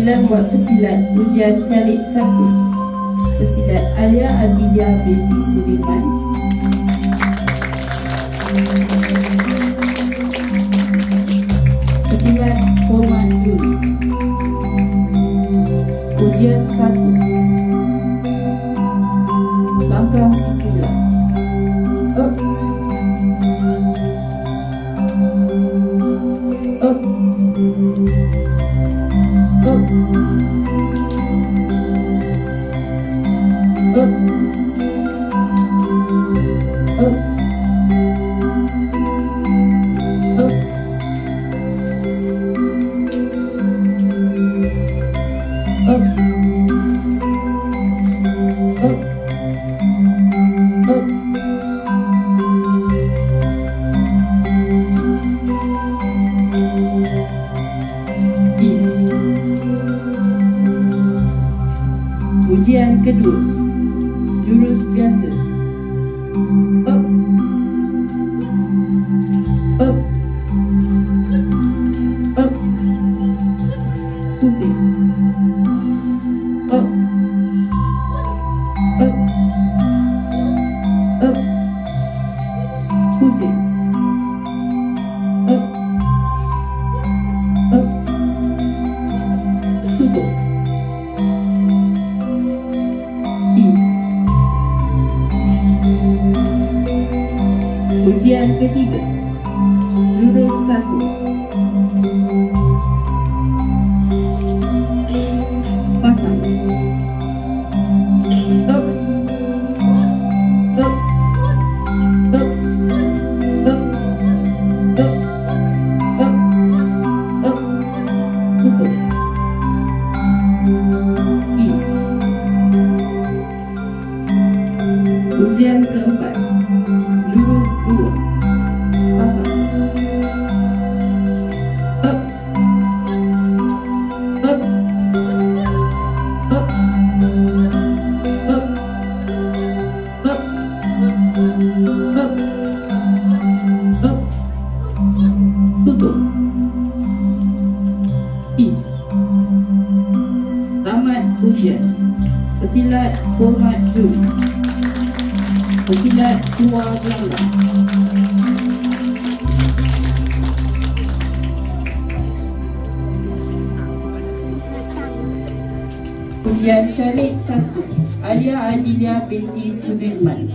Silakan buat pesilat ujian calik satu. Pesilat Alia Adilia binti Sudirman. Pesilat Koma Jun Ujian satu Ujian kedua. Jurus biasa. Up. Up. Up. Pusing. Up Ujian ketiga. Jurus satu Is Tamat ujian. Pesilat format Jun Pesilat Tua Belanda Ujian calik satu. Alia Adilia binti Sudirman